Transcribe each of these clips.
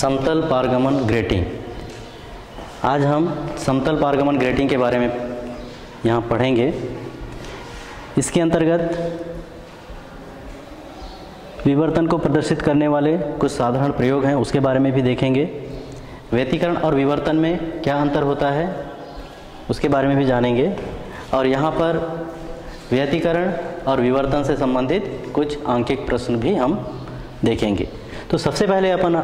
समतल पारगमन ग्रेटिंग। आज हम समतल पारगमन ग्रेटिंग के बारे में यहाँ पढ़ेंगे। इसके अंतर्गत विवर्तन को प्रदर्शित करने वाले कुछ साधारण प्रयोग हैं, उसके बारे में भी देखेंगे। व्यतीकरण और विवर्तन में क्या अंतर होता है, उसके बारे में भी जानेंगे। और यहाँ पर व्यतीकरण और विवर्तन से संबंधित कुछ आंकिक प्रश्न भी हम देखेंगे। तो सबसे पहले अपन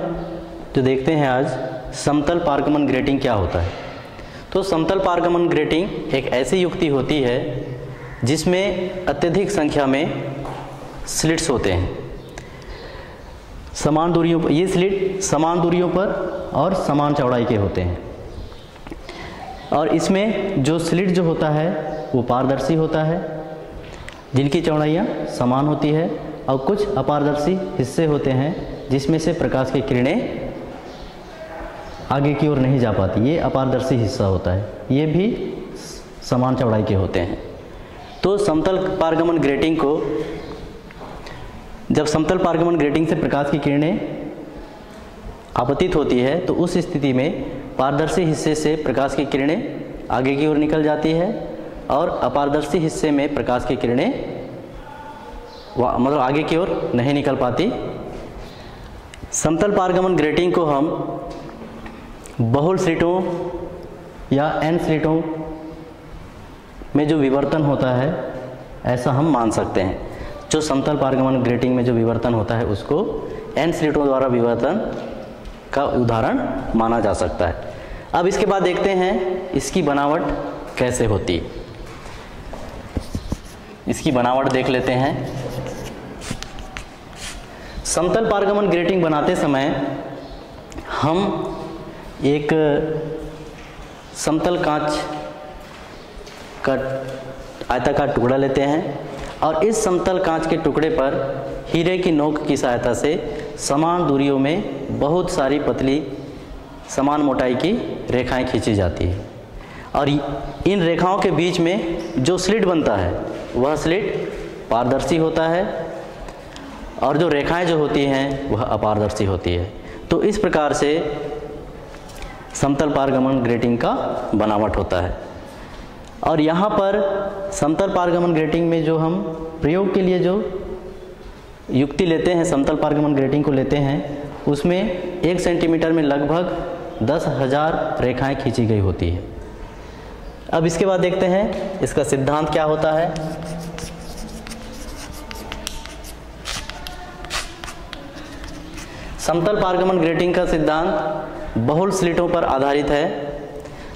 जो देखते हैं आज समतल पारगमन ग्रेटिंग क्या होता है। तो समतल पारगमन ग्रेटिंग एक ऐसी युक्ति होती है जिसमें अत्यधिक संख्या में स्लिट्स होते हैं। समान दूरियों पर, ये स्लिट समान दूरियों पर और समान चौड़ाई के होते हैं। और इसमें जो स्लिट जो होता है, वो पारदर्शी होता है। जिनकी चौड़ाइयाँ समान होती है और कुछ अपारदर्शी हिस्से होते हैं, जिसमें से प्रकाश की किरणें आगे की ओर नहीं जा पाती। ये अपारदर्शी हिस्सा होता है। ये भी समान चौड़ाई के होते हैं। तो समतल पारगमन ग्रेटिंग को, जब समतल पारगमन ग्रेटिंग से प्रकाश की किरणें आपतित होती है तो उस स्थिति में पारदर्शी हिस्से से प्रकाश की किरणें आगे की ओर निकल जाती है और अपारदर्शी हिस्से में प्रकाश की किरणें मतलब आगे की ओर नहीं निकल पाती। समतल पारगमन ग्रेटिंग को हम बहुल स्लिटों या एन स्लिटों में जो विवर्तन होता है, ऐसा हम मान सकते हैं। जो समतल पारगमन ग्रेटिंग में जो विवर्तन होता है, उसको एन स्लिटों द्वारा विवर्तन का उदाहरण माना जा सकता है। अब इसके बाद देखते हैं, इसकी बनावट कैसे होती इसकी बनावट देख लेते हैं। समतल पारगमन ग्रेटिंग बनाते समय हम एक समतल कांच का आयताकार टुकड़ा लेते हैं और इस समतल कांच के टुकड़े पर हीरे की नोक की सहायता से समान दूरियों में बहुत सारी पतली समान मोटाई की रेखाएँ खींची जाती है। और इन रेखाओं के बीच में जो स्लिट बनता है, वह स्लिट पारदर्शी होता है और जो रेखाएँ जो होती हैं, वह अपारदर्शी होती है। तो इस प्रकार से समतल पारगमन ग्रेटिंग का बनावट होता है। और यहाँ पर समतल पारगमन ग्रेटिंग में जो हम प्रयोग के लिए जो युक्ति लेते हैं, समतल पारगमन ग्रेटिंग को लेते हैं, उसमें एक सेंटीमीटर में लगभग दस हज़ार रेखाएँ खींची गई होती है। अब इसके बाद देखते हैं इसका सिद्धांत क्या होता है। समतल पारगमन ग्रेटिंग का सिद्धांत बहुल स्लिटों पर आधारित है।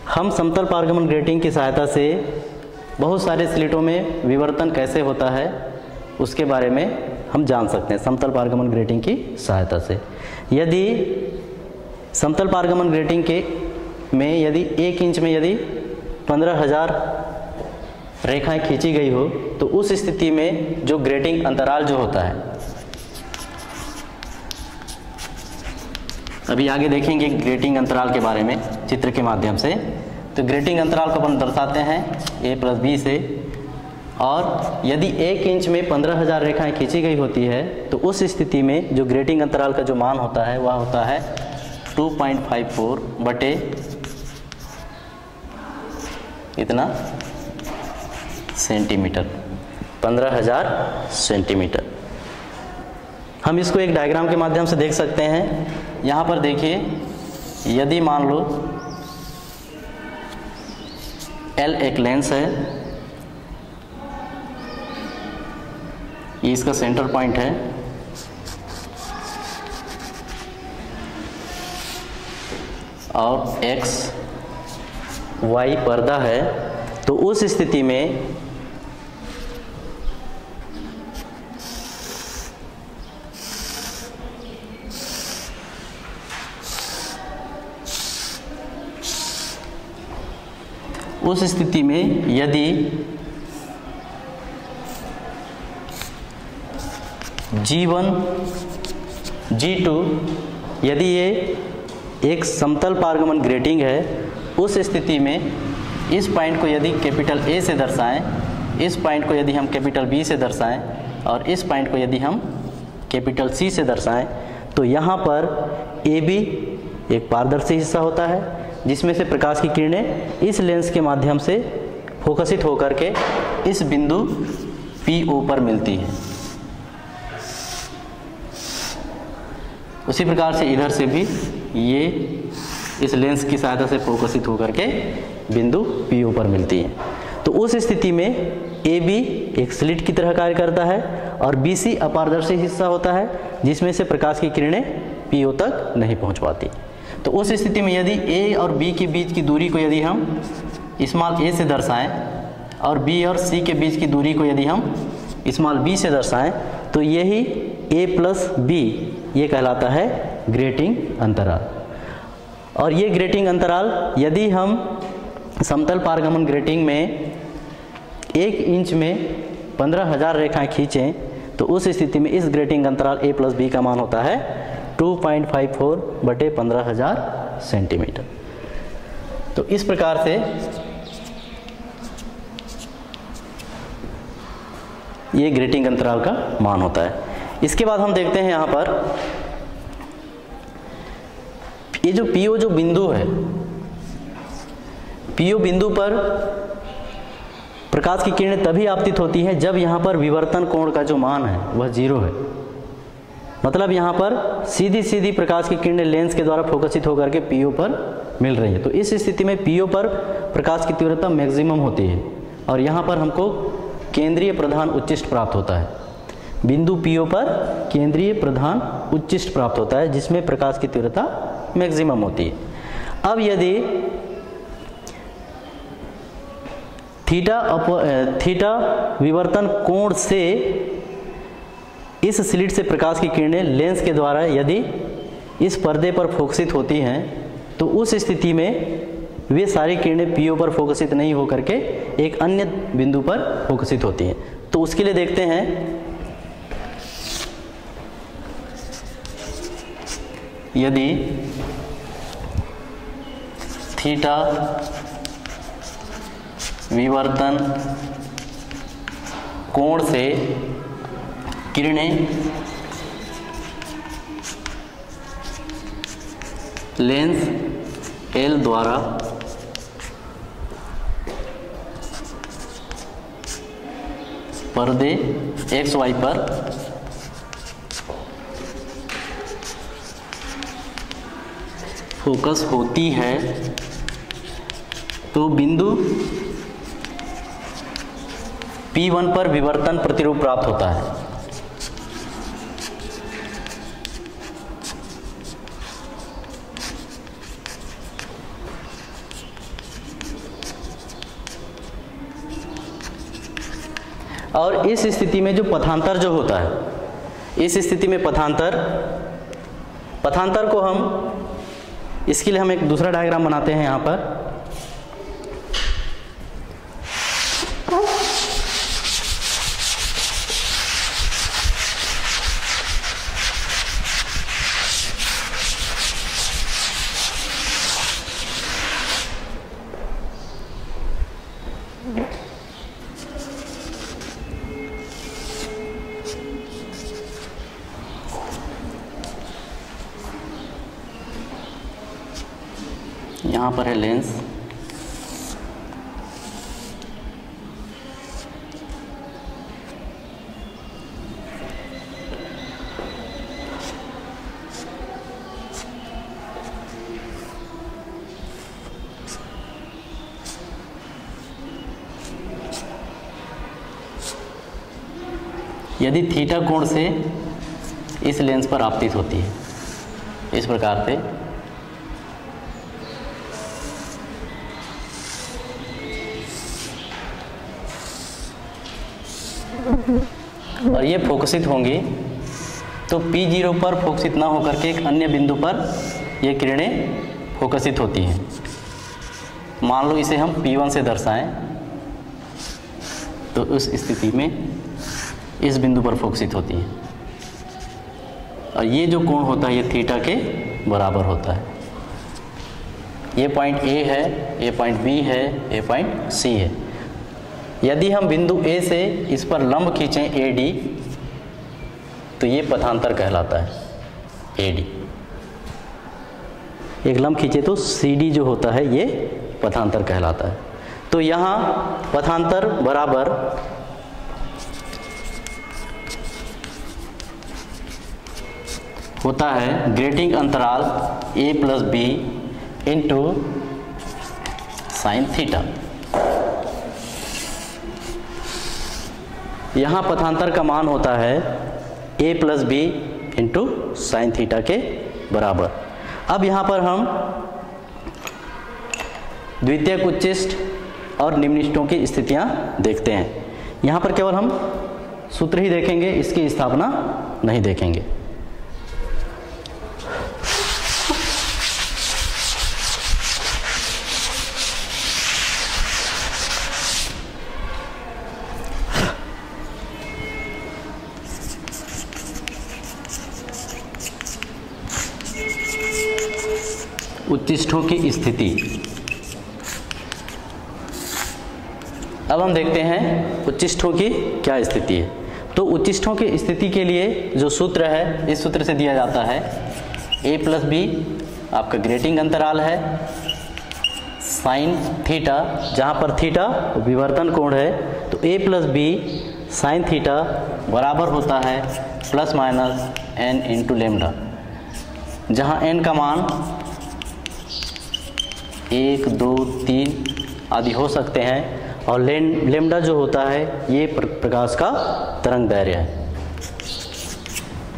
हम समतल पारगमन ग्रेटिंग की सहायता से बहुत सारे स्लिटों में विवर्तन कैसे होता है, उसके बारे में हम जान सकते हैं समतल पारगमन ग्रेटिंग की सहायता से। यदि समतल पारगमन ग्रेटिंग के में यदि एक इंच में यदि पंद्रह हज़ार रेखाएँ खींची गई हो तो उस स्थिति में जो ग्रेटिंग अंतराल जो होता है अभी आगे देखेंगे ग्रेटिंग अंतराल के बारे में, चित्र के माध्यम से। तो ग्रेटिंग अंतराल को अपन दर्शाते हैं, ए प्लस बी से। और यदि एक इंच में पंद्रह हज़ार रेखाएँ खींची गई होती है तो उस स्थिति में जो ग्रेटिंग अंतराल का जो मान होता है, वह होता है 2.54 बटे इतना सेंटीमीटर, पंद्रह हज़ार सेंटीमीटर। हम इसको एक डायग्राम के माध्यम से देख सकते हैं। यहाँ पर देखिए, यदि मान लो, L एक लेंस है। ये इसका सेंटर पॉइंट है। और X Y पर्दा है तो उस स्थिति में उस स्थिति में यदि जी वन जी टू यदि ये एक समतल पारगमन ग्रेटिंग है, उस स्थिति में इस पॉइंट को यदि कैपिटल ए से दर्शाएँ, इस पॉइंट को यदि हम कैपिटल बी से दर्शाएँ, और इस पॉइंट को यदि हम कैपिटल सी से दर्शाएँ तो यहाँ पर ए बी एक पारदर्शी हिस्सा होता है जिसमें से प्रकाश की किरणें इस लेंस के माध्यम से फोकसित होकर के इस बिंदु पी ओ पर मिलती है। उसी प्रकार से इधर से भी ये इस लेंस की सहायता से फोकसित होकर के बिंदु पी ओ पर मिलती है। तो उस स्थिति में ए बी एक स्लिट की तरह कार्य करता है और बी सी अपारदर्शी हिस्सा होता है, जिसमें से प्रकाश की किरणें पी ओ तक नहीं पहुँच पाती। तो उस स्थिति में यदि ए और बी के बीच की दूरी को यदि हम इस्माल ए से दर्शाएँ और बी और सी के बीच की दूरी को यदि हम स्मॉल बी से दर्शाएँ तो यही ए प्लस बी ये कहलाता है ग्रेटिंग अंतराल। और ये ग्रेटिंग अंतराल, यदि हम समतल पारगमन ग्रेटिंग में एक इंच में पंद्रह हज़ार रेखाएँ खींचें तो उस स्थिति में इस ग्रेटिंग अंतराल ए प्लस बी का मान होता है 2.54 बटे पंद्रह हज़ार सेंटीमीटर। तो इस प्रकार से ये ग्रेटिंग अंतराल का मान होता है। इसके बाद हम देखते हैं यहाँ पर, ये जो पीओ जो बिंदु है, पीओ बिंदु पर प्रकाश की किरणें तभी आपतित होती है जब यहाँ पर विवर्तन कोण का जो मान है, वह ज़ीरो है। मतलब यहाँ पर सीधी सीधी प्रकाश की किरणें लेंस के द्वारा फोकसित होकर के पीओ पर मिल रही है। तो इस स्थिति में पीओ पर प्रकाश की तीव्रता मैक्सिमम होती है और यहाँ पर हमको केंद्रीय प्रधान उच्चिष्ट प्राप्त होता है। बिंदु पीओ पर केंद्रीय प्रधान उच्चिष्ट प्राप्त होता है, जिसमें प्रकाश की तीव्रता मैक्सिमम होती है। अब यदि थीटा अप थीटा विवर्तन कोण से इस स्लिट से प्रकाश की किरणें लेंस के द्वारा यदि इस पर्दे पर फोकसित होती हैं तो उस स्थिति में वे सारी किरणें पीओ पर फोकसित नहीं होकर के एक अन्य बिंदु पर फोकसित होती हैं। तो उसके लिए देखते हैं। यदि थीटा विवर्तन कोण से किरणें लेंस एल द्वारा। पर्दे एक्स वाई पर। फोकस होती है। तो बिंदु P1 पर विवर्तन प्रतिरूप प्राप्त होता है। और इस स्थिति में जो पथांतर जो होता है, इस स्थिति में पथांतर पथांतर को हम, इसके लिए हम एक दूसरा डायग्राम बनाते हैं यहाँ पर यहाँ पर है लेंस। यदि थीटा कोण से इस लेंस पर आपतित होती है, इस प्रकार से और ये फोकसित होंगी। तो P ज़ीरो पर फोकसित ना होकर के एक अन्य बिंदु पर ये किरणें फोकसित होती हैं। मान लो इसे हम P1 से दर्शाएँ तो उस स्थिति में इस बिंदु पर फोकसित होती है। और ये जो कोण होता है, ये थीटा के बराबर होता है। ये पॉइंट ए है, ये पॉइंट बी है, ये पॉइंट सी है। यदि हम बिंदु ए से इस पर लंब खींचें ए डी तो ये पथांतर कहलाता है ए डी एक लंब खींचे तो सी डी जो होता है, ये पथांतर कहलाता है। तो यहाँ पथांतर बराबर होता है ग्रेटिंग अंतराल A plus B into sine theta यहाँ पथांतर का मान होता है A plus B into sine theta के बराबर। अब यहाँ पर हम द्वितीय उच्चिष्ट और निम्निष्टों की स्थितियाँ देखते हैं। यहाँ पर केवल हम सूत्र ही देखेंगे, इसकी स्थापना नहीं देखेंगे। उच्चिष्टों की स्थिति। अब हम देखते हैं उच्चिष्टों की क्या स्थिति है। तो उच्चिष्टों की स्थिति के लिए जो सूत्र है, इस सूत्र से दिया जाता है, a प्लस बी आपका ग्रेटिंग अंतराल है साइन थीटा जहाँ पर थीटा विवर्तन कोण है तो a plus B sine theta बराबर होता है plus minus N into lambda जहाँ n का मान एक, दो, तीन आदि हो सकते हैं। और लेमडा जो होता है, ये प्रकाश का तरंग दैर्य है।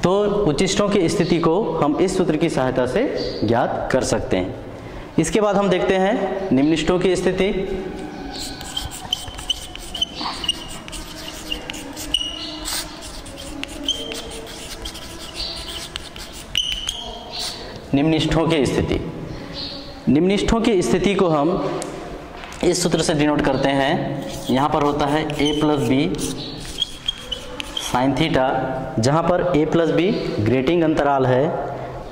तो उच्चिष्टों की स्थिति को हम इस सूत्र की सहायता से ज्ञात कर सकते हैं। इसके बाद हम देखते हैं निम्निष्टों की स्थिति। निम्निष्ठों की स्थिति। निम्निष्ठों की स्थिति को हम इस सूत्र से डिनोट करते हैं। यहाँ पर होता है a plus B sine theta जहाँ पर a प्लस बी ग्रेटिंग अंतराल है।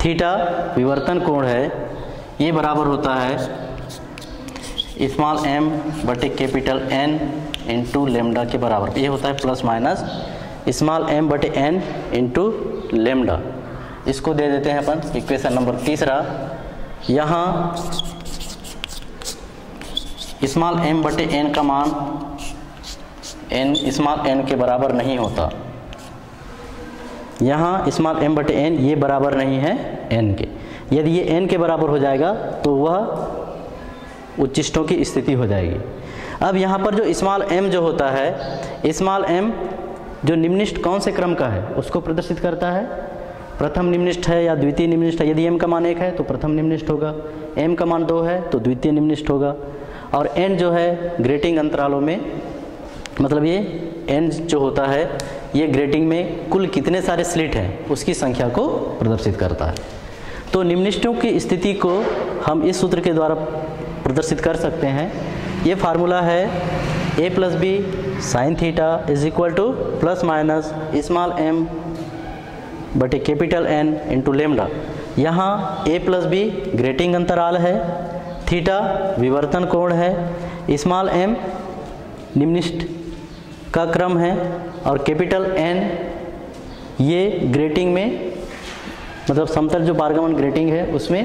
थीटा विवर्तन कोण है। ये बराबर होता है स्मॉल m बटे कैपिटल N इंटू लेमडा के बराबर। ये होता है प्लस माइनस स्मॉल m बटे n इंटू लेमडा इसको दे देते हैं अपन इक्वेशन नंबर तीसरा। यहाँ स्मॉल m बटे n का मान n स्मॉल n के बराबर नहीं होता। यहाँ स्मॉल m बटे n ये बराबर नहीं है n के। यदि ये n के बराबर हो जाएगा तो वह उच्चिष्टों की स्थिति हो जाएगी। अब यहाँ पर जो स्मॉल m जो होता है स्मॉल m जो निम्निष्ट कौन से क्रम का है, उसको प्रदर्शित करता है। प्रथम निम्निष्ठ है या द्वितीय निम्निष्ठ है? यदि एम का मान एक है तो प्रथम निम्निष्ठ होगा। एम का मान दो है तो द्वितीय निम्निष्ठ होगा। और एन जो है, ग्रेटिंग अंतरालों में मतलब ये एन जो होता है, ये ग्रेटिंग में कुल कितने सारे स्लिट हैं, उसकी संख्या को प्रदर्शित करता है। तो निम्निष्ठों की स्थिति को हम इस सूत्र के द्वारा प्रदर्शित कर सकते हैं। ये फार्मूला है A plus B sine theta is equal to plus minus small m बटे कैपिटल N इंटू लेमडा। यहाँ ए प्लस बी ग्रेटिंग अंतराल है, थीटा विवर्तन कोण है, स्मॉल एम निम्निष्ठ का क्रम है, और कैपिटल एन ये ग्रेटिंग में मतलब समतल जो पारगमन ग्रेटिंग है, उसमें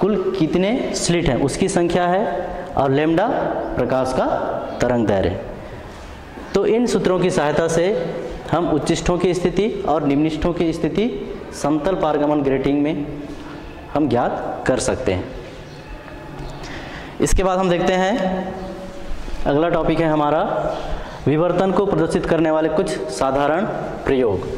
कुल कितने स्लिट हैं, उसकी संख्या है, और लेमडा प्रकाश का तरंग दैर्य तो इन सूत्रों की सहायता से हम उच्चिष्ठों की स्थिति और निम्निष्ठों की स्थिति समतल पारगमन ग्रेटिंग में हम ज्ञात कर सकते हैं। इसके बाद हम देखते हैं, अगला टॉपिक है हमारा विवर्तन को प्रदर्शित करने वाले कुछ साधारण प्रयोग।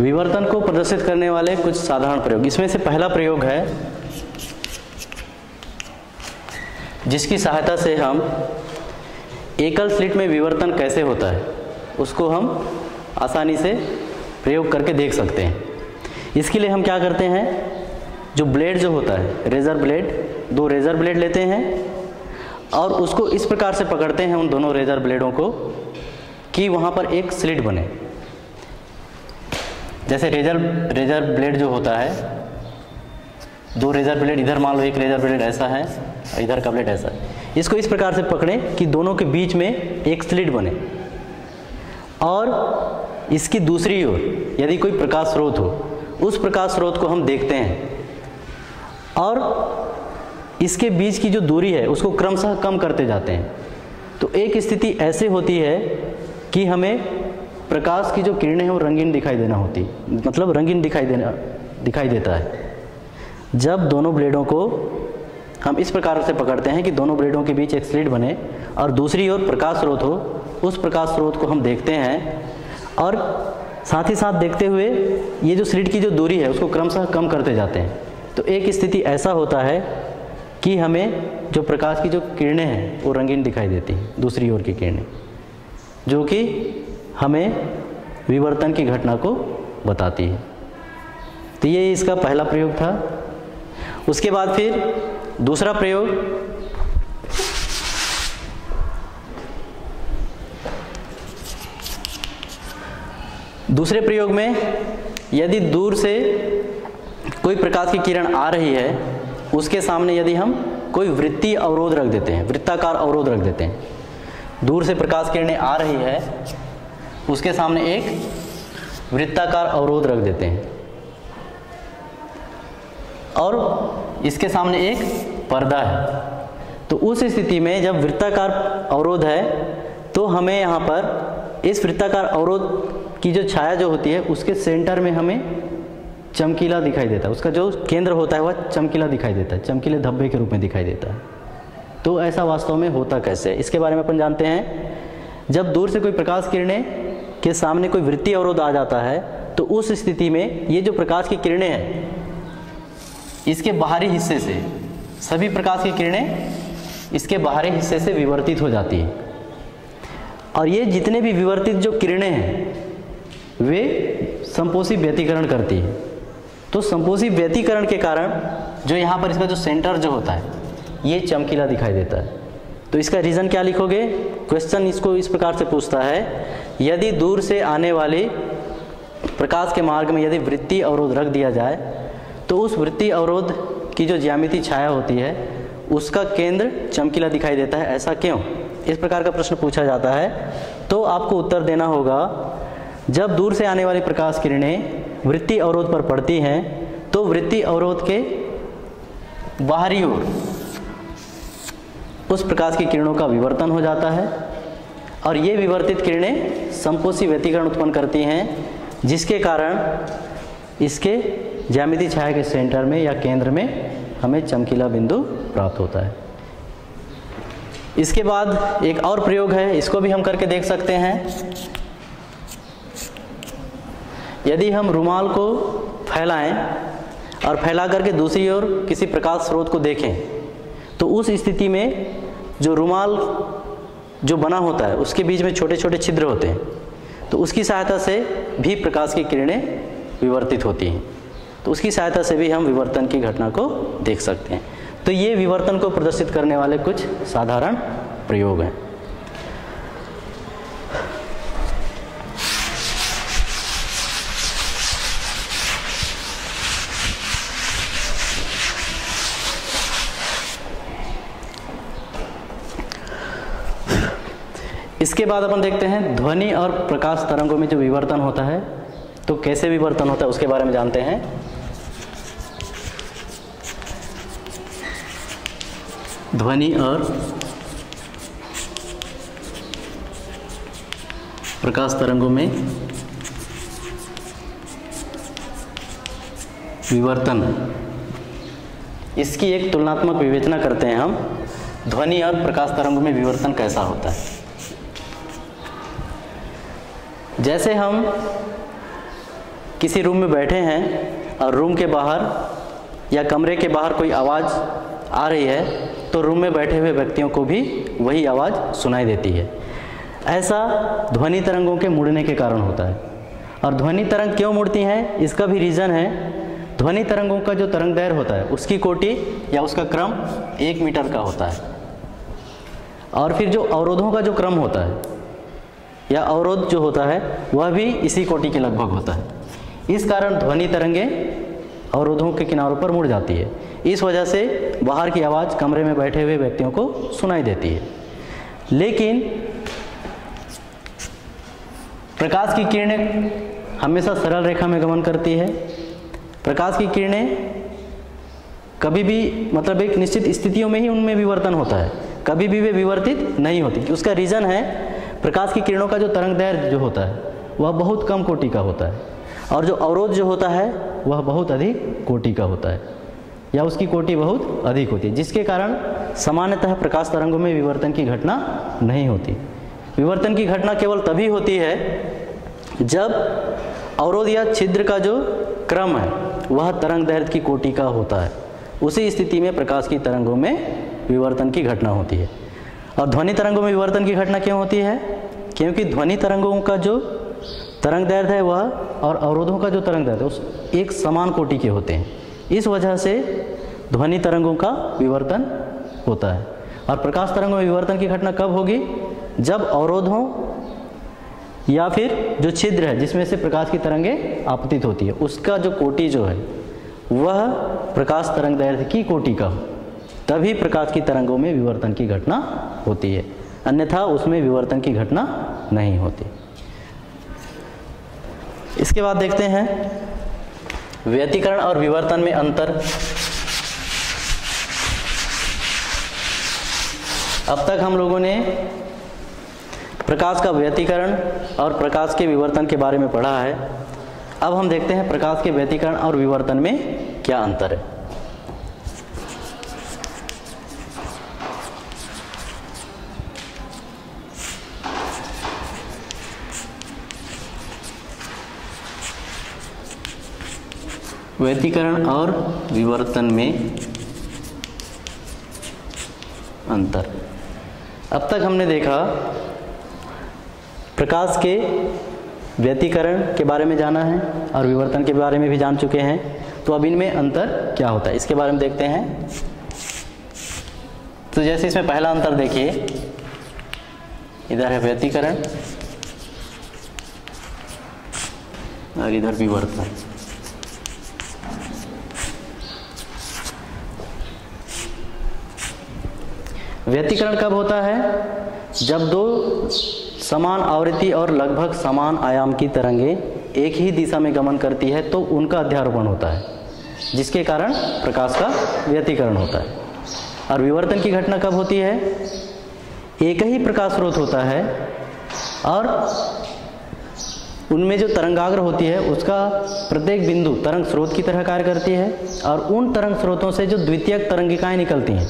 विवर्तन को प्रदर्शित करने वाले कुछ साधारण प्रयोग। इसमें से पहला प्रयोग है, जिसकी सहायता से हम एकल स्लिट में विवर्तन कैसे होता है, उसको हम आसानी से प्रयोग करके देख सकते हैं। इसके लिए हम क्या करते हैं, जो ब्लेड जो होता है, रेज़र ब्लेड, दो रेज़र ब्लेड लेते हैं और उसको इस प्रकार से पकड़ते हैं उन दोनों रेज़र ब्लेडों को कि वहाँ पर एक स्लिट बने। जैसे रेजर रेजर ब्लेड जो होता है, दो रेजर ब्लेड इधर मान लो एक रेजर ब्लेड ऐसा है इधर का ब्लेड ऐसा है। इसको इस प्रकार से पकड़ें कि दोनों के बीच में एक स्लिट बने। और इसकी दूसरी ओर, यदि कोई प्रकाश स्रोत हो, उस प्रकाश स्रोत को हम देखते हैं। और इसके बीच की जो दूरी है, उसको क्रमशः कम करते जाते हैं। तो एक स्थिति ऐसे होती है कि हमें प्रकाश की जो किरणें हैं वो रंगीन दिखाई देना होती मतलब रंगीन दिखाई देना, दिखाई देता है। जब दोनों ब्लेडों को हम इस प्रकार से पकड़ते हैं कि दोनों ब्लेडों के बीच एक स्लिट बने और दूसरी ओर प्रकाश स्रोत हो, उस प्रकाश स्रोत को हम देखते हैं और साथ ही साथ देखते हुए ये जो स्लिट की जो दूरी है, उसको क्रमशः कम करते जाते हैं। तो एक स्थिति ऐसा होता है कि हमें जो प्रकाश की जो किरणें हैं, वो रंगीन दिखाई देती हैं, दूसरी ओर की किरणें, जो कि हमें विवर्तन की घटना को बताती है। तो ये इसका पहला प्रयोग था। उसके बाद फिर दूसरा प्रयोग। दूसरे प्रयोग में यदि दूर से कोई प्रकाश की किरण आ रही है, उसके सामने यदि हम कोई वृत्तीय अवरोध रख देते हैं, वृत्ताकार अवरोध रख देते हैं, दूर से प्रकाश किरणें आ रही है उसके सामने एक वृत्ताकार अवरोध रख देते हैं। और इसके सामने एक पर्दा है। तो उस स्थिति में जब वृत्ताकार अवरोध है तो हमें यहाँ पर इस वृत्ताकार अवरोध की जो छाया जो होती है, उसके सेंटर में हमें चमकीला दिखाई देता है। उसका जो केंद्र होता है, वह चमकीला दिखाई देता है। चमकीले धब्बे के रूप में दिखाई देता है। तो ऐसा वास्तव में होता कैसे? इसके बारे में अपन जानते हैं। जब दूर से कोई प्रकाश किरणें के सामने कोई वृत्तीय अवरोध आ जाता है तो उस स्थिति में ये जो प्रकाश की किरणें हैं, इसके बाहरी हिस्से से, सभी प्रकाश की किरणें इसके बाहरी हिस्से से विवर्तित हो जाती है। और ये जितने भी विवर्तित जो किरणें हैं, वे संपोषी व्यतीकरण करती है। तो संपोषी व्यतीकरण के कारण जो यहाँ पर इसका जो सेंटर जो होता है, ये चमकीला दिखाई देता है। तो इसका रीज़न क्या लिखोगे? क्वेश्चन इसको इस प्रकार से पूछता है यदि दूर से आने वाले प्रकाश के मार्ग में यदि वृत्ति अवरोध रख दिया जाए तो उस वृत्ति अवरोध की जो ज्यामिति छाया होती है, उसका केंद्र चमकीला दिखाई देता है। ऐसा क्यों? इस प्रकार का प्रश्न पूछा जाता है। तो आपको उत्तर देना होगा, जब दूर से आने वाली प्रकाश किरणें वृत्ति अवरोध पर पड़ती हैं तो वृत्ति अवरोध के बाहरी ओर उस प्रकाश की किरणों का विवर्तन हो जाता है। और ये विवर्तित किरणें संपोषी व्यतीकरण उत्पन्न करती हैं, जिसके कारण इसके ज्यामिति छाया के सेंटर में या केंद्र में हमें चमकीला बिंदु प्राप्त होता है। इसके बाद एक और प्रयोग है, इसको भी हम करके देख सकते हैं। यदि हम रुमाल को फैलाएँ और फैला करके दूसरी ओर किसी प्रकाश स्रोत को देखें तो उस स्थिति में जो रुमाल जो बना होता है, उसके बीच में छोटे छोटे छिद्र होते हैं। तो उसकी सहायता से भी प्रकाश की किरणें विवर्तित होती हैं। तो उसकी सहायता से भी हम विवर्तन की घटना को देख सकते हैं। तो ये विवर्तन को प्रदर्शित करने वाले कुछ साधारण प्रयोग हैं। इसके बाद अपन देखते हैं ध्वनि और प्रकाश तरंगों में जो विवर्तन होता है तो कैसे विवर्तन होता है उसके बारे में जानते हैं। ध्वनि और प्रकाश तरंगों में विवर्तन। इसकी एक तुलनात्मक विवेचना करते हैं हम, ध्वनि और प्रकाश तरंगों में विवर्तन कैसा होता है। जैसे हम किसी रूम में बैठे हैं और रूम के बाहर या कमरे के बाहर कोई आवाज़ आ रही है तो रूम में बैठे हुए व्यक्तियों को भी वही आवाज़ सुनाई देती है। ऐसा ध्वनि तरंगों के मुड़ने के कारण होता है। और ध्वनि तरंग क्यों मुड़ती हैं, इसका भी रीज़न है, ध्वनि तरंगों का जो तरंग दैर होता है, उसकी कोटि या उसका क्रम एक मीटर का होता है। और फिर जो अवरोधों का जो क्रम होता है या अवरोध जो होता है, वह भी इसी कोटि के लगभग होता है। इस कारण ध्वनि तरंगे अवरोधों के किनारों पर मुड़ जाती है। इस वजह से बाहर की आवाज़ कमरे में बैठे हुए व्यक्तियों को सुनाई देती है। लेकिन प्रकाश की किरणें हमेशा सरल रेखा में गमन करती है। प्रकाश की किरणें कभी भी मतलब एक निश्चित स्थितियों में ही उनमें विवर्तन होता है। कभी भी वे विवर्तित नहीं होती। उसका रीज़न है प्रकाश की किरणों का जो तरंग दैर्घ्य जो होता है, वह बहुत कम कोटि का होता है। और जो अवरोध जो होता है, वह बहुत अधिक कोटि का होता है। या उसकी कोटि बहुत अधिक होती है, जिसके कारण सामान्यतः प्रकाश तरंगों में विवर्तन की घटना नहीं होती। विवर्तन की घटना केवल तभी होती है, जब अवरोध या छिद्र का जो क्रम है, वह तरंग दैर्घ्य की कोटि का होता है। उसी स्थिति में प्रकाश की तरंगों में विवर्तन की घटना होती है। और ध्वनि तरंगों में विवर्तन की घटना क्यों होती है? क्योंकि ध्वनि तरंगों का जो तरंग दैर्घ्य है वह और अवरोधों का जो तरंग दैर्घ्य उस एक समान कोटि के होते हैं। इस वजह से ध्वनि तरंगों का विवर्तन होता है। और प्रकाश तरंगों में विवर्तन की घटना कब होगी? जब अवरोधों या फिर जो छिद्र है, जिसमें से प्रकाश की तरंगें आपतित होती है, उसका जो कोटि जो है, वह प्रकाश तरंग दैर्घ्य की कोटि का हो। तभी प्रकाश की तरंगों में विवर्तन की घटना होती है। अन्यथा उसमें विवर्तन की घटना नहीं होती। इसके बाद देखते हैं, व्यतिकरण और विवर्तन में अंतर। अब तक हम लोगों ने प्रकाश का व्यतिकरण और प्रकाश के विवर्तन के बारे में पढ़ा है। अब हम देखते हैं प्रकाश के व्यतिकरण और विवर्तन में क्या अंतर है। व्यतिकरण और विवर्तन में अंतर। अब तक हमने देखा प्रकाश के व्यतिकरण के बारे में जाना है और विवर्तन के बारे में भी जान चुके हैं। तो अब इनमें अंतर क्या होता है? इसके बारे में देखते हैं। तो जैसे इसमें पहला अंतर देखिए। इधर है व्यतिकरण और इधर विवर्तन। व्यतिकरण कब होता है? जब दो समान आवृत्ति और लगभग समान आयाम की तरंगे एक ही दिशा में गमन करती है तो उनका अध्यारोपण होता है, जिसके कारण प्रकाश का व्यतिकरण होता है। और विवर्तन की घटना कब होती है? एक ही प्रकाश स्रोत होता है और उनमें जो तरंगाग्र होती है, उसका प्रत्येक बिंदु तरंग स्रोत की तरह कार्य करती है, और उन तरंग स्रोतों से जो द्वितीयक तरंगिकाएँ निकलती हैं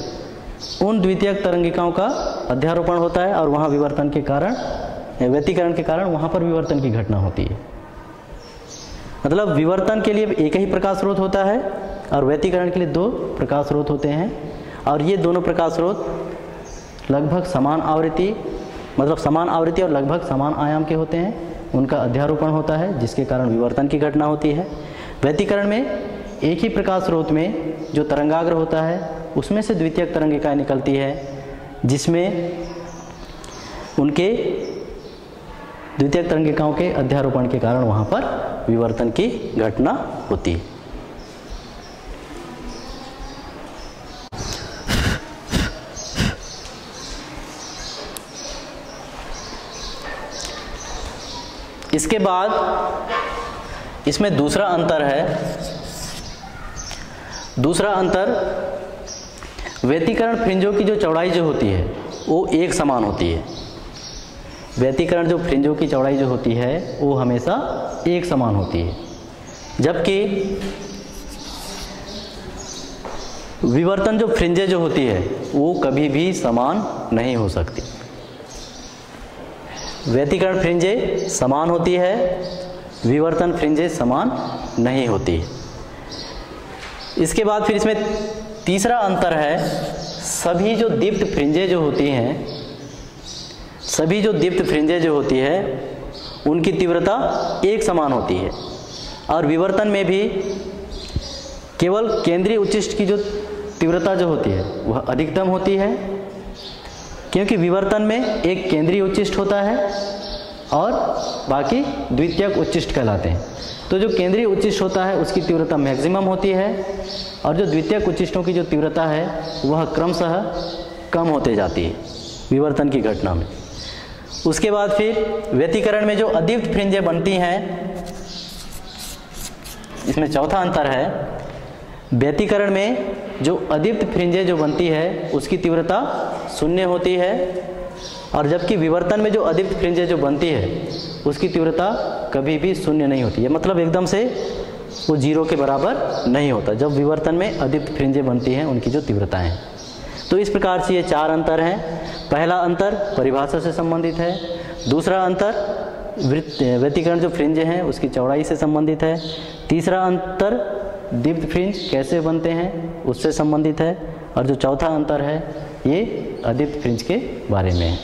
उन द्वितीयक तरंगिकाओं का अध्यारोपण होता है और वहाँ विवर्तन के कारण व्यतिकरण के कारण वहाँ पर विवर्तन की घटना होती है। मतलब विवर्तन के लिए एक ही प्रकाश स्रोत होता है और व्यतिकरण के लिए दो प्रकाश स्रोत होते हैं। और ये दोनों प्रकाश स्रोत लगभग समान आवृत्ति मतलब समान आवृत्ति और लगभग समान आयाम के होते हैं। उनका अध्यारोपण होता है, जिसके कारण विवर्तन की घटना होती है। व्यतिकरण में एक ही प्रकाश स्रोत में जो तरंगाग्र होता है, उसमें से द्वितीयक तरंगिकाएँ निकलती है, जिसमें उनके द्वितीयक तरंगिकाओं के अध्यारोपण के कारण वहाँ पर विवर्तन की घटना होती है। इसके बाद इसमें दूसरा अंतर है दूसरा अंतर, व्यतीकरण फ्रिंजों की जो चौड़ाई जो होती है, वो एक समान होती है। व्यतीकरण जो फ्रिंजों की चौड़ाई जो होती है, वो हमेशा एक समान होती है। जबकि विवर्तन जो फ्रिंजे जो होती है, वो कभी भी समान नहीं हो सकती। व्यतीकरण फ्रिंजे समान होती है, विवर्तन फ्रिंजेस समान नहीं होती। है इसके बाद फिर इसमें तीसरा अंतर है, सभी जो दीप्त फ्रिंजें जो होती हैं, सभी जो दीप्त फ्रिंजें जो होती है, उनकी तीव्रता एक समान होती है। और विवर्तन में भी केवल केंद्रीय उच्चिष्ट की जो तीव्रता जो होती है, वह अधिकतम होती है, क्योंकि विवर्तन में एक केंद्रीय उच्चिष्ट होता है और बाकी द्वितीयक उच्चिष्ट कहलाते हैं। तो जो केंद्रीय उच्चिष्ट होता है, उसकी तीव्रता मैक्सिमम होती है और जो द्वितीय उच्चिष्टों की जो तीव्रता है, वह क्रमशः कम होते जाती है, विवर्तन की घटना में। उसके बाद फिर व्यतीकरण में जो अदीप्त फ्रिंजें बनती हैं, इसमें चौथा अंतर है, व्यतीकरण में जो अदीप्त फ्रिंजें जो बनती है, उसकी तीव्रता शून्य होती है और जबकि विवर्तन में जो अदीप्त फ्रिंजें जो बनती है उसकी तीव्रता कभी भी शून्य नहीं होती। है मतलब एकदम से वो ज़ीरो के बराबर नहीं होता। जब विवर्तन में अदीप्त फ्रिंजें बनती हैं, उनकी जो तीव्रताएँ तो इस प्रकार से ये चार अंतर हैं। पहला अंतर परिभाषा से संबंधित है। दूसरा अंतर व्यतीकरण जो फ्रिंज हैं, उसकी चौड़ाई से संबंधित है। तीसरा अंतर दीप्त फ्रिंज कैसे बनते हैं, उससे संबंधित है। और जो चौथा अंतर है, ये अदीप्त फ्रिंज के बारे में है।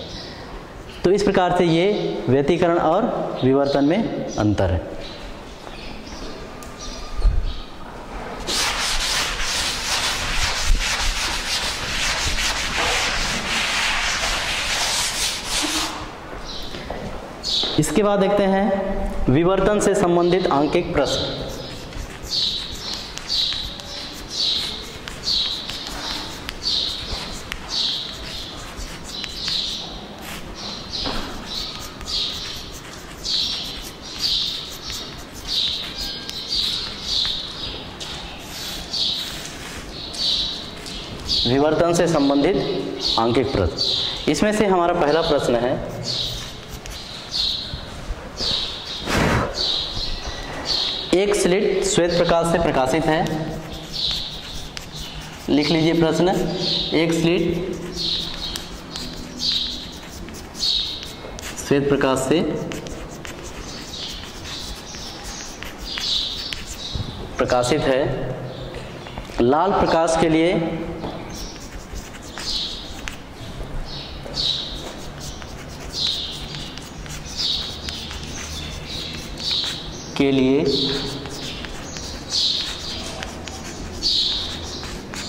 तो इस प्रकार से ये व्यतीकरण और विवर्तन में अंतर है। इसके बाद देखते हैं विवर्तन से संबंधित आंकिक प्रश्न। विवर्तन से संबंधित आंकिक प्रश्न। इसमें से हमारा पहला प्रश्न है, एक स्लिट श्वेत प्रकाश से प्रकाशित है। लिख लीजिए प्रश्न, एक स्लिट श्वेत प्रकाश से प्रकाशित है। लाल प्रकाश के लिए के लिए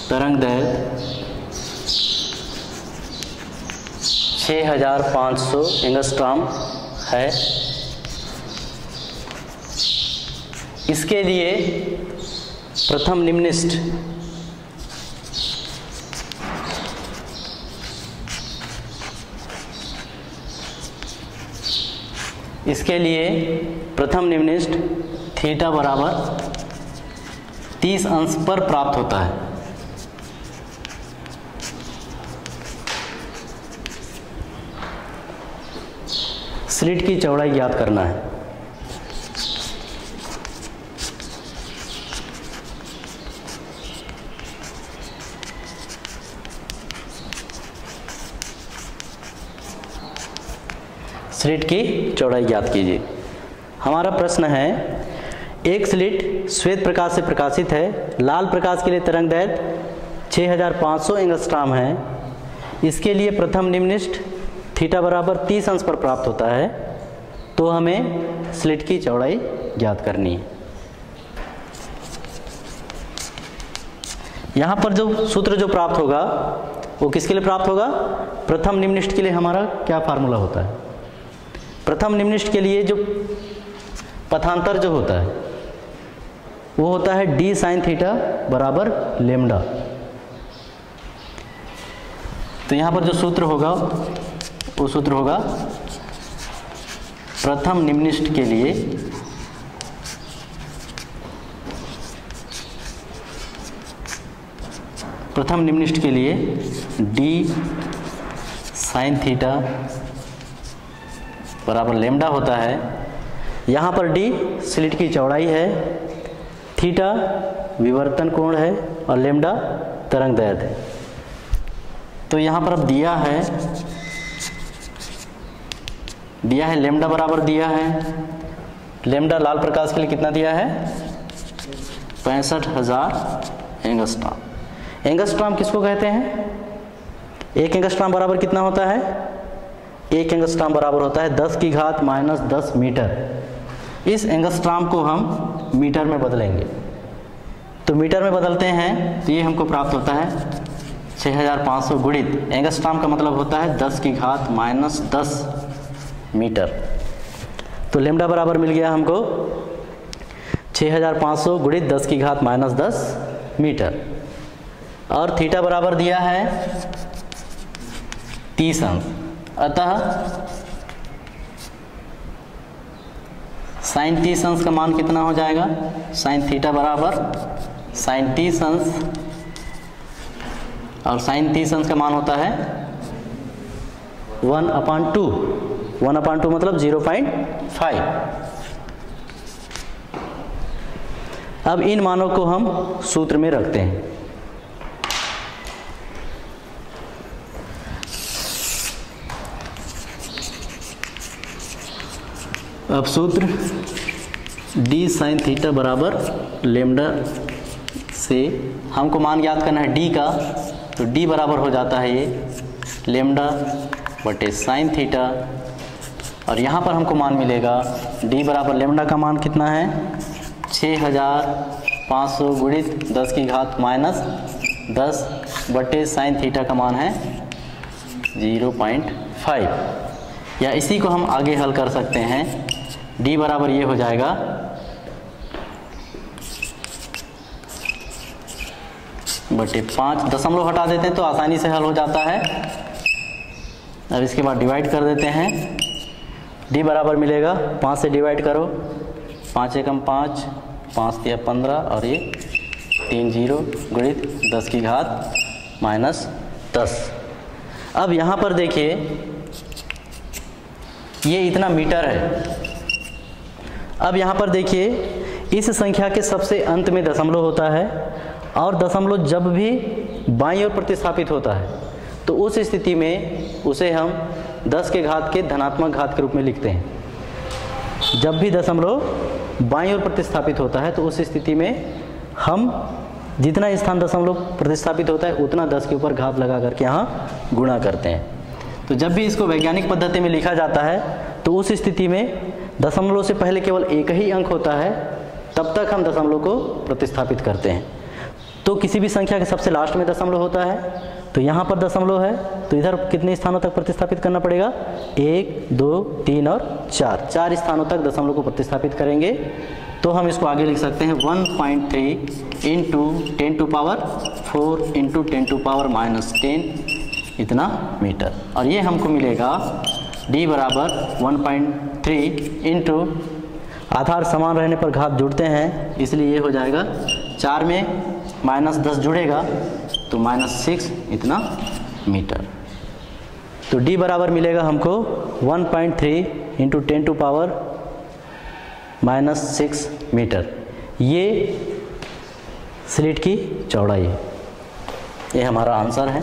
तरंग दैर्घ्य 6500 एंगस्ट्राम है। इसके लिए प्रथम निम्निष्ठ इसके लिए प्रथम निम्निष्ठ थीटा बराबर 30 अंश पर प्राप्त होता है। स्लिट की चौड़ाई ज्ञात करना है। स्लिट की चौड़ाई ज्ञात कीजिए। हमारा प्रश्न है, एक स्लिट श्वेत प्रकाश से प्रकाशित है, लाल प्रकाश के लिए तरंग दैर्घ्य 6500 एंगस्ट्राम है। इसके लिए प्रथम निम्निष्ठ थीटा बराबर 30 अंश पर प्राप्त होता है। तो हमें स्लिट की चौड़ाई ज्ञात करनी है। यहाँ पर जो सूत्र जो प्राप्त होगा, वो किसके लिए प्राप्त होगा? प्रथम निम्निष्ठ के लिए हमारा क्या फार्मूला होता है? प्रथम निम्निष्ठ के लिए जो पथांतर जो होता है, वो होता है डी साइन थीटा बराबर लेमडा तो यहाँ पर जो सूत्र होगा, वो सूत्र होगा प्रथम निम्निष्ठ के लिए प्रथम निम्निष्ठ के लिए डी साइन थीटा बराबर लेमडा होता है यहाँ पर डी स्लिट की चौड़ाई है। थीटा विवर्तन कोण है और लेमडा तरंग दैर्घ्य है। तो यहाँ पर अब दिया है दिया है लेमडा बराबर दिया है। लेमडा लाल प्रकाश के लिए कितना दिया है? पैंसठ हज़ार एंगस्ट्राम। एंगस्ट्राम किसको कहते हैं? एक एंगस्ट्राम बराबर कितना होता है? एक एंगस्ट्राम बराबर होता है 10 की घात माइनस दस मीटर। इस एंगस्ट्राम को हम मीटर में बदलेंगे। तो मीटर में बदलते हैं तो ये हमको प्राप्त होता है 6500 गुणित। एंगस्ट्राम का मतलब होता है 10 की घात माइनस दस मीटर। तो लेमडा बराबर मिल गया हमको 6500 गुणित 10 की घात माइनस दस मीटर। और थीटा बराबर दिया है तीस अंक। अतः साइन तीस अंश का मान कितना हो जाएगा? साइन थीटा बराबर साइन तीस अंश और साइन तीस अंश का मान होता है one upon two. One upon two मतलब ज़ीरो पॉइंट फाइव। अब इन मानों को हम सूत्र में रखते हैं। अब सूत्र d साइन थीटा बराबर लेमडा से हमको मान याद करना है d का तो d बराबर हो जाता है ये लेमडा बटे साइन थीटा और यहाँ पर हमको मान मिलेगा, d बराबर लेमडा का मान कितना है? छः हज़ार पाँच सौ गुणित दस की घात माइनस दस बटे साइन थीटा का मान है ज़ीरो पॉइंट फाइव। या इसी को हम आगे हल कर सकते हैं। D बराबर ये हो जाएगा। बटे पाँच दशमलव हटा देते हैं तो आसानी से हल हो जाता है। अब इसके बाद डिवाइड कर देते हैं। d बराबर मिलेगा, पाँच से डिवाइड करो। पाँच एकम पाँच पाँच दिया पंद्रह और ये तीन ज़ीरो गुणित दस की घात माइनस दस। अब यहाँ पर देखिए, ये इतना मीटर है। अब यहाँ पर देखिए, इस संख्या के सबसे अंत में दशमलव होता है और दशमलव जब भी बाई ओर प्रतिस्थापित होता है तो उस स्थिति में उसे हम 10 के घात के धनात्मक घात के रूप में लिखते हैं। जब भी दशमलव बाई ओर प्रतिस्थापित होता है तो उस स्थिति में हम जितना स्थान दशमलव प्रतिस्थापित होता है, उतना 10 के ऊपर घात लगा करके यहाँ गुणा करते हैं। तो जब भी इसको वैज्ञानिक पद्धति में लिखा जाता है तो उस स्थिति में दशमलव से पहले केवल एक ही अंक होता है, तब तक हम दशमलव को प्रतिस्थापित करते हैं। तो किसी भी संख्या के सबसे लास्ट में दशमलव होता है तो यहाँ पर दशमलव है तो इधर कितने स्थानों तक प्रतिस्थापित करना पड़ेगा? एक, दो, तीन और चार। चार स्थानों तक दशमलव को प्रतिस्थापित करेंगे तो हम इसको आगे लिख सकते हैं। One point three into ten to power four into ten to power minus ten, इतना मीटर। और ये हमको मिलेगा डी बराबर वन पॉइंट थ्री इंटू आधार समान रहने पर घात जुड़ते हैं, इसलिए ये हो जाएगा चार में माइनस दस जुड़ेगा तो माइनस सिक्स इतना मीटर। तो d बराबर मिलेगा हमको 1.3 point three into ten to power minus six metre. ये स्लिट की चौड़ाई ये हमारा आंसर है।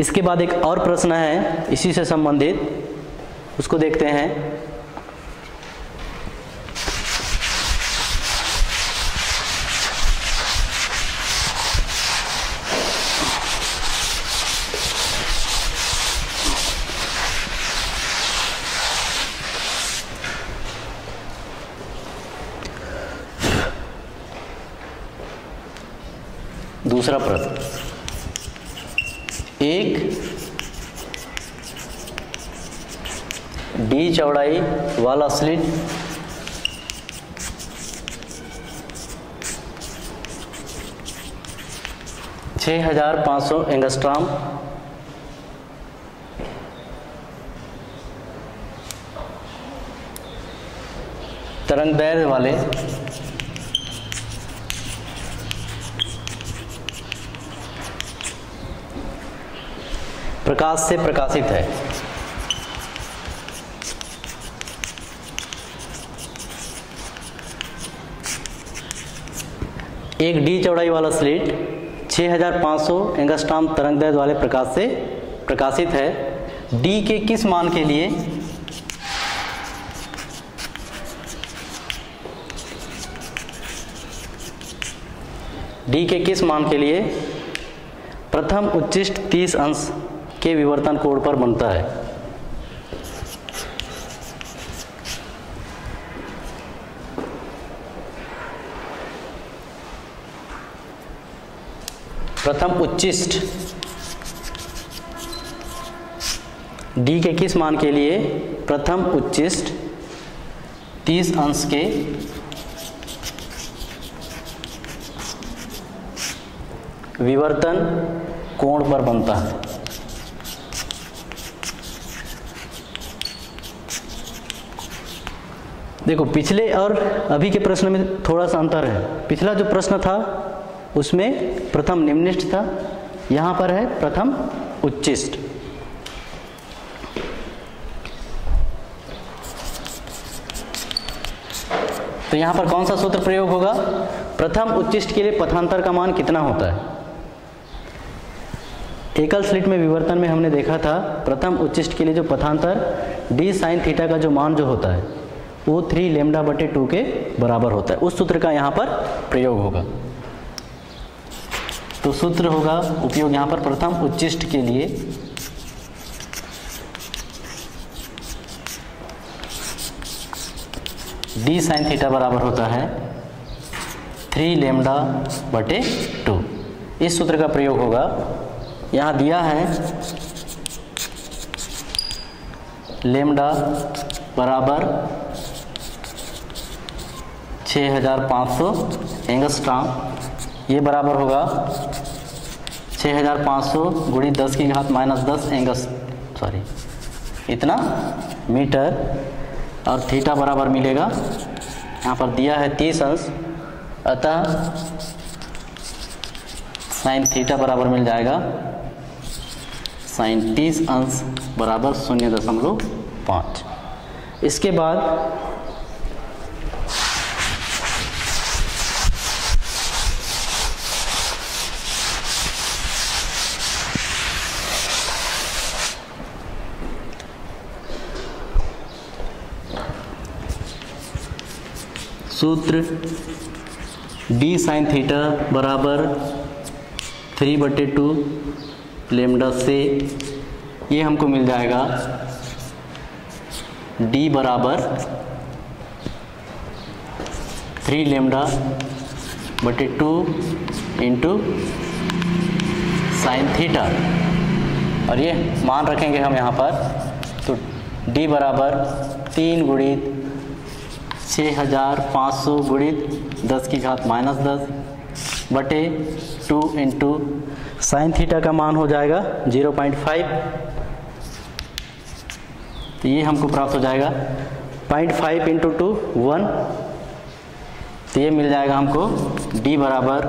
इसके बाद एक और प्रश्न है इसी से संबंधित। उसको देखते हैं। दूसरा प्रश्न एक डी चौड़ाई वाला स्लिट। छः हज़ार पाँच सौ एंगस्ट्राम। तरंग दैर्घ्य वाले। प्रकाश से प्रकाशित है। एक डी चौड़ाई वाला स्लिट 6500 एंगस्ट्राम तरंग दैर्ध्य वाले प्रकाश से प्रकाशित है। डी के किस मान के लिए? डी के किस मान के लिए? प्रथम उच्चिष्ट 30 अंश के विवर्तन कोण पर बनता है। प्रथम उच्चिष्ट डी के किस मान के लिए प्रथम उच्चिष्ट 30 अंश के विवर्तन कोण पर बनता है? देखो, पिछले और अभी के प्रश्न में थोड़ा सा अंतर है। पिछला जो प्रश्न था उसमें प्रथम निम्निष्ठ था। यहाँ पर है प्रथम उच्चिष्ट। तो यहाँ पर कौन सा सूत्र प्रयोग होगा? प्रथम उच्चिष्ट के लिए पथांतर का मान कितना होता है? एकल स्लिट में विवर्तन में हमने देखा था, प्रथम उच्चिष्ट के लिए जो पथांतर डी साइन थीटा का जो मान जो होता है, वो थ्री लेमडा बटे टू के बराबर होता है। उस सूत्र का यहाँ पर प्रयोग होगा। तो सूत्र होगा उपयोग यहाँ पर प्रथम उच्चिष्ट के लिए। डी साइन थीटा बराबर होता है थ्री लेमडा बटे टू इस सूत्र का प्रयोग होगा। यहाँ दिया है लेमडा बराबर 6500 एंगस्ट्राम। ये बराबर होगा 6500 हज़ार गुड़ी 10 की घात माइनस दस एंगस सॉरी इतना मीटर और थीटा बराबर मिलेगा। यहाँ पर दिया है 30 अंश, अतः साइन थीटा बराबर मिल जाएगा। साइन तीस अंश बराबर शून्य दशमलव पाँच। इसके बाद सूत्र डी साइन थीटा बराबर थ्री बटे टू लेमडा से ये हमको मिल जाएगा डी बराबर थ्री लेमडा बटे टू इंटू साइन थीटा और ये मान रखेंगे हम यहाँ पर तो डी बराबर तीन गुणित छः हज़ार पाँच सौ गुणित दस की घात माइनस दस बटे टू इंटू साइन थीटा का मान हो जाएगा ज़ीरो पॉइंट फाइव। तो ये हमको प्राप्त हो जाएगा point five into two one. तो ये मिल जाएगा हमको डी बराबर।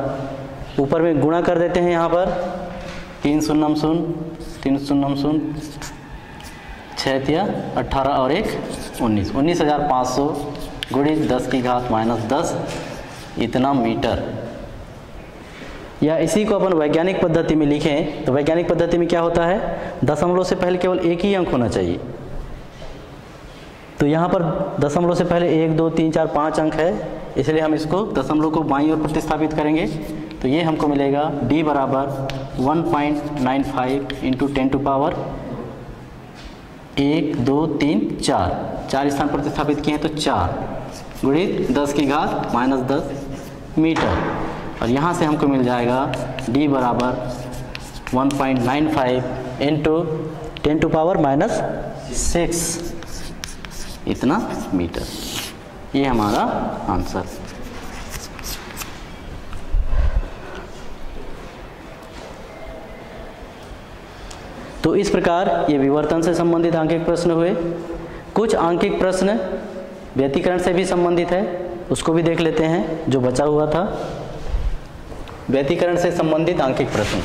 ऊपर में गुणा कर देते हैं यहाँ पर। तीन शून्यम शून्य, तीन शून्यम शून्य छः तिया अट्ठारह और एक उन्नीस। उन्नीस हज़ार पाँच सौ। गुणित दस की घात माइनस दस इतना मीटर। या इसी को अपन वैज्ञानिक पद्धति में लिखें तो वैज्ञानिक पद्धति में क्या होता है? दशमलव से पहले केवल एक ही अंक होना चाहिए। तो यहाँ पर दशमलव से पहले एक, दो, तीन, चार, पाँच अंक है, इसलिए हम इसको दशमलव को बाई और प्रतिस्थापित करेंगे। तो ये हमको मिलेगा d बराबर 1.95 point nine five into ten to power एक, दो, तीन, चार। चार स्थान प्रतिस्थापित किए हैं तो चार। गुणित दस की घात माइनस दस मीटर। और यहाँ से हमको मिल जाएगा d बराबर 1.95 point nine five into ten to power minus six. इतना मीटर। ये हमारा आंसर। तो इस प्रकार ये विवर्तन से संबंधित आंकिक प्रश्न हुए। कुछ आंकिक प्रश्न व्यतीकरण से भी संबंधित है, उसको भी देख लेते हैं, जो बचा हुआ था। व्यतीकरण से संबंधित आंकिक प्रश्न।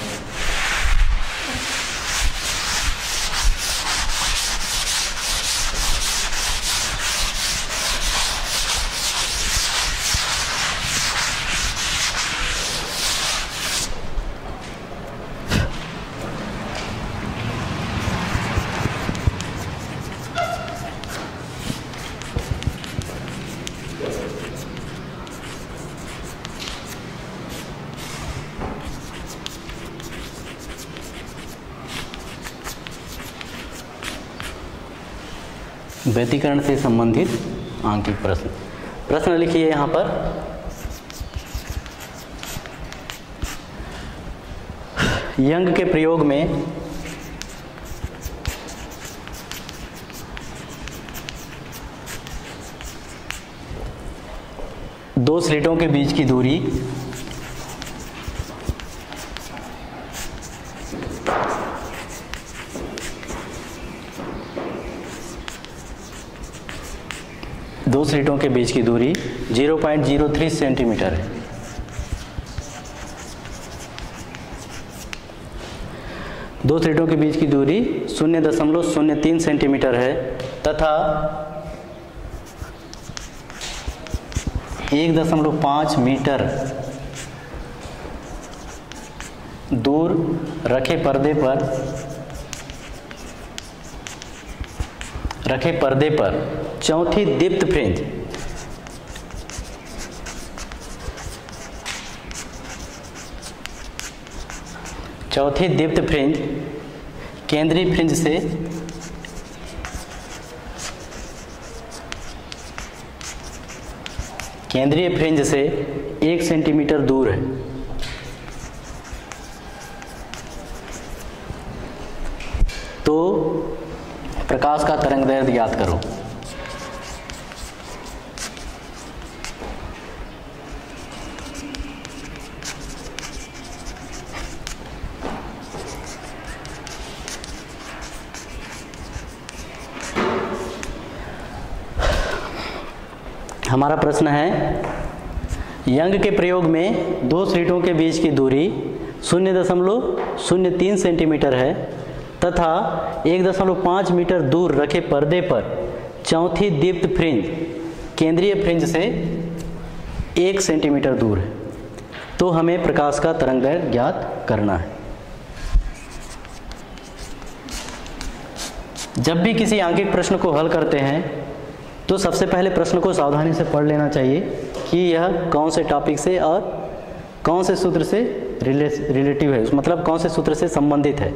व्यतीकरण से संबंधित आंकिक प्रश्न। प्रश्न लिखिए यहाँ पर। यंग के प्रयोग में दो स्लेटों के बीच की दूरी स्लेटों के बीच की दूरी 0.03 सेंटीमीटर है। दो स्लेटों के बीच की दूरी शून्य दशमलव शून्य तीन सेंटीमीटर है तथा एक दशमलव पाँच मीटर दूर रखे पर्दे पर, रखे पर्दे पर चौथी दीप्त फ्रिंज। चौथी दीप्त फ्रिंज, केंद्रीय फ्रिंज से केंद्रीय फ्रिंज से एक सेंटीमीटर दूर है। तो प्रकाश का तरंग दैर्ध्य ज्ञात करो। हमारा प्रश्न है, यंग के प्रयोग में दो स्लिटों के बीच की दूरी शून्य दशमलव शून्य तीन सेंटीमीटर है तथा एक दशमलव पाँच मीटर दूर रखे पर्दे पर चौथी दीप्त फ्रिंज, केंद्रीय फ्रिंज से एक सेंटीमीटर दूर है। तो हमें प्रकाश का तरंग दैर्घ्य ज्ञात करना है। जब भी किसी आंकिक प्रश्न को हल करते हैं तो सबसे पहले प्रश्न को सावधानी से पढ़ लेना चाहिए कि यह कौन से टॉपिक से और कौन से सूत्र से रिले रिलेटिव है। मतलब कौन से सूत्र से संबंधित है।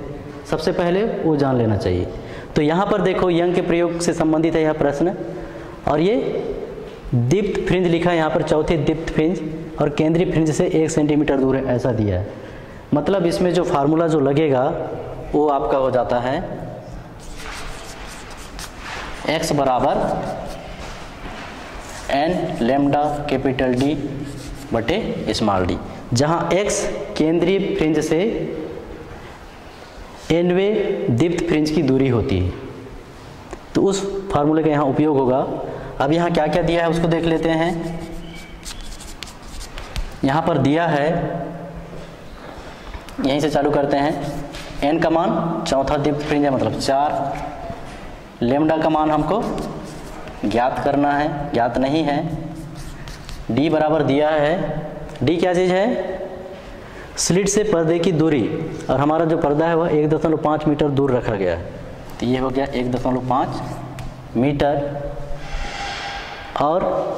सबसे पहले वो जान लेना चाहिए। तो यहाँ पर देखो, यंग के प्रयोग से संबंधित है यह प्रश्न। और ये दीप्त फ्रिंज लिखा है यहाँ पर, चौथी दीप्त फ्रिंज और केंद्रीय फ्रिंज से एक सेंटीमीटर दूर है, ऐसा दिया है। मतलब इसमें जो फार्मूला जो लगेगा, वो आपका हो जाता है एक्स बराबर एन लेमडा कैपिटल डी बटे स्मॉल डी, जहाँ एक्स केंद्रीय फ्रिंज से एनवे दीप्त फ्रिंज की दूरी होती है। तो उस फार्मूले का यहाँ उपयोग होगा। अब यहाँ क्या क्या दिया है उसको देख लेते हैं। यहाँ पर दिया है, यहीं से चालू करते हैं। एन का मान चौथा दीप्त फ्रिंज है मतलब चार। लेमडा का मान हमको ज्ञात करना है, ज्ञात नहीं है। डी बराबर दिया है। डी क्या चीज़ है? स्लिट से पर्दे की दूरी। और हमारा जो पर्दा है, वह एक दशमलव पाँच मीटर दूर रखा गया है। तो ये हो गया एक दशमलव पाँच मीटर। और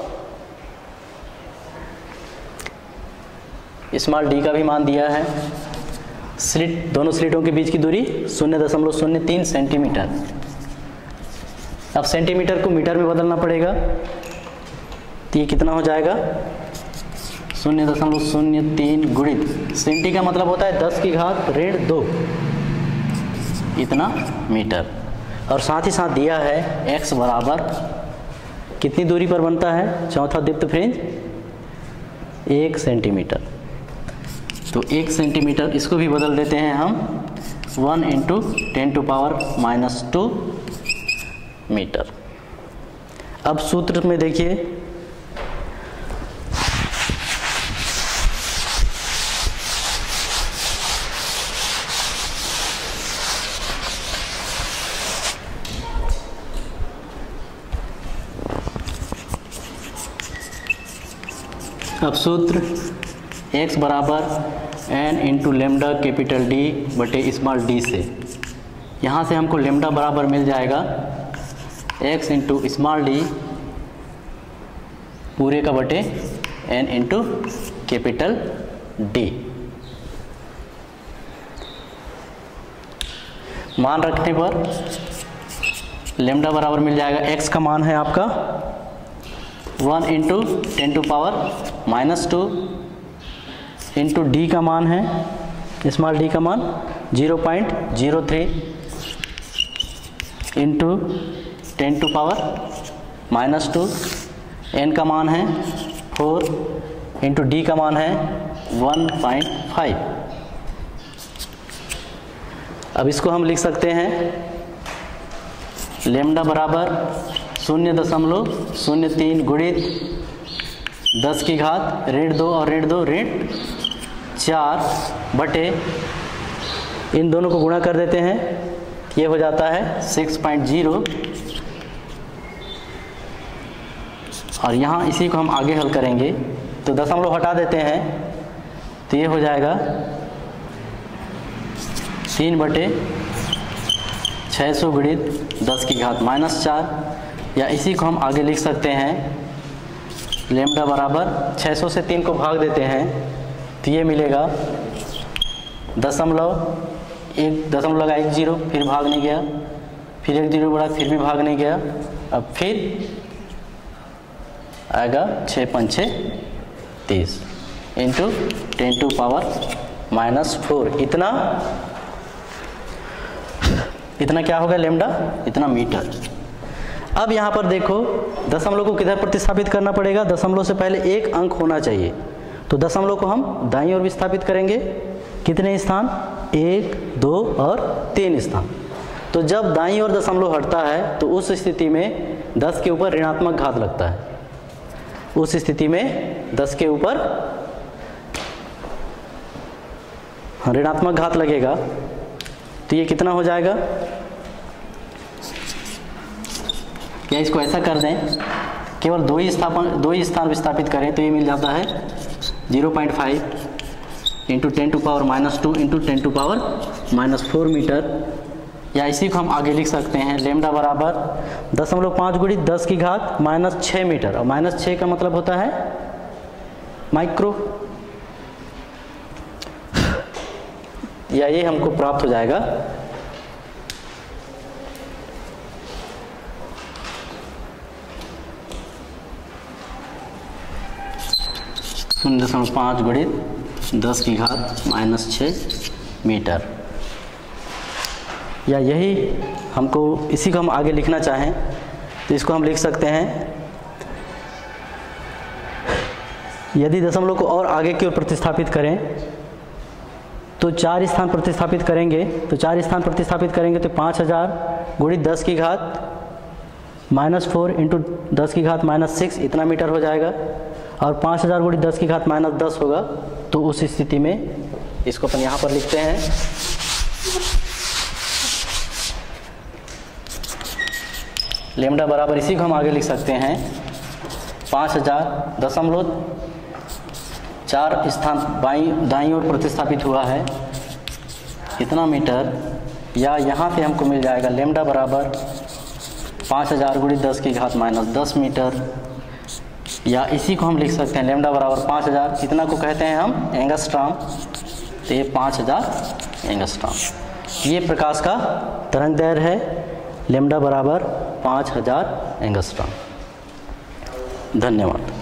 स्मॉल डी का भी मान दिया है। स्लिट, दोनों स्लिटों के बीच की दूरी शून्य दशमलव शून्य तीन सेंटीमीटर। अब सेंटीमीटर को मीटर में बदलना पड़ेगा। तो ये कितना हो जाएगा? शून्य दशमलव शून्य तीन गुणित। सेंटी का मतलब होता है दस की घात ऋण दो। इतना मीटर और साथ ही साथ दिया है x बराबर कितनी दूरी पर बनता है? चौथा दीप्त फ्रिंज एक सेंटीमीटर तो एक सेंटीमीटर इसको भी बदल देते हैं हम। One into ten to power minus two metre. अब सूत्र में देखिए। अब सूत्र, x बराबर N into lambda capital D बटे स्मॉल डी से। यहाँ से हमको लेमडा बराबर मिल जाएगा। X इंटू स्मॉल डी पूरे का बटे एन इंटू कैपिटल डी मान रखने पर लेमडा बराबर मिल जाएगा एक्स का मान है आपका one into ten to power minus two into D का मान है स्मॉल डी का मान zero point zero three into ten to power minus two N का मान है फोर इंटू डी का मान है वन पॉइंट फाइव। अब इसको हम लिख सकते हैं लेमडा बराबर शून्य दशमलव शून्य तीन गुणित दस की घात ऋण दो और ऋण दो ऋण चार बटे इन दोनों को गुणा कर देते हैं, ये हो जाता है सिक्स पॉइंट ज़ीरो और यहाँ इसी को हम आगे हल करेंगे। तो दशमलव हटा देते हैं। तो ये हो जाएगा तीन बटे छः सौ गणित दस की घात माइनस चार। या इसी को हम आगे लिख सकते हैं। लेमडा बराबर 600 से तीन को भाग देते हैं। तो ये मिलेगा दशमलव एक, दशमलव लगा एक ज़ीरो, फिर भाग नहीं गया। फिर एक ज़ीरो बढ़ा, फिर भी भाग नहीं गया। अब फिर आएगा छः पंचे तीस into ten to power minus four इतना इतना क्या होगा लेमडा इतना मीटर अब यहाँ पर देखो, दशमलव को किधर प्रतिस्थापित करना पड़ेगा? दशमलव से पहले एक अंक होना चाहिए। तो दशमलव को हम दाई ओर विस्थापित करेंगे। कितने स्थान? एक, दो और तीन स्थान। तो जब दाई ओर दशमलव हटता है तो उस स्थिति में दस के ऊपर ऋणात्मक घात लगता है। उस स्थिति में दस के ऊपर ऋणात्मक घात लगेगा। तो ये कितना हो जाएगा? या इसको ऐसा कर दें? केवल दो ही स्थापन, दो ही स्थान विस्थापित करें तो ये मिल जाता है 0.5 point five into ten to power minus two into ten to power minus four metre या इसी को हम आगे लिख सकते हैं, लेमडा बराबर दशमलव पाँच गुड़ी दस की घात माइनस छः मीटर। और माइनस छः का मतलब होता है माइक्रो। या ये हमको प्राप्त हो जाएगा। शून्य दशमलव पाँच गुणित दस की घात माइनस छः मीटर। या यही हमको, इसी को हम आगे लिखना चाहें तो इसको हम लिख सकते हैं, यदि दशमलव को और आगे की ओर प्रतिस्थापित करें तो चार स्थान प्रतिस्थापित करेंगे तो चार स्थान प्रतिस्थापित करेंगे तो पाँच हज़ार गुणित दस की घात माइनस फोर इंटू दस की घात माइनस सिक्स, इतना मीटर हो जाएगा, और पाँच हज़ार गुणित दस की घात माइनस दस होगा तो उस स्थिति में इसको अपन यहाँ पर लिखते हैं। लेमडा बराबर इसी को हम आगे लिख सकते हैं। पाँच हज़ार दशमलव चार स्थान बाई, दाई ओर प्रतिस्थापित हुआ है। इतना मीटर या यहाँ पे हमको मिल जाएगा लेमडा बराबर पाँच हज़ार गुड़ी दस की घात माइनस दस मीटर। या इसी को हम लिख सकते हैं लेमडा बराबर पाँच हज़ार। इतना को कहते हैं हम? एंगस्ट्राम। तो ये पाँच हज़ार एंगस्ट्राम। ये प्रकाश का तरंग दैर्घ्य है। लेमडा बराबर पाँच हज़ार एंगस्ट्रॉन धन्यवाद।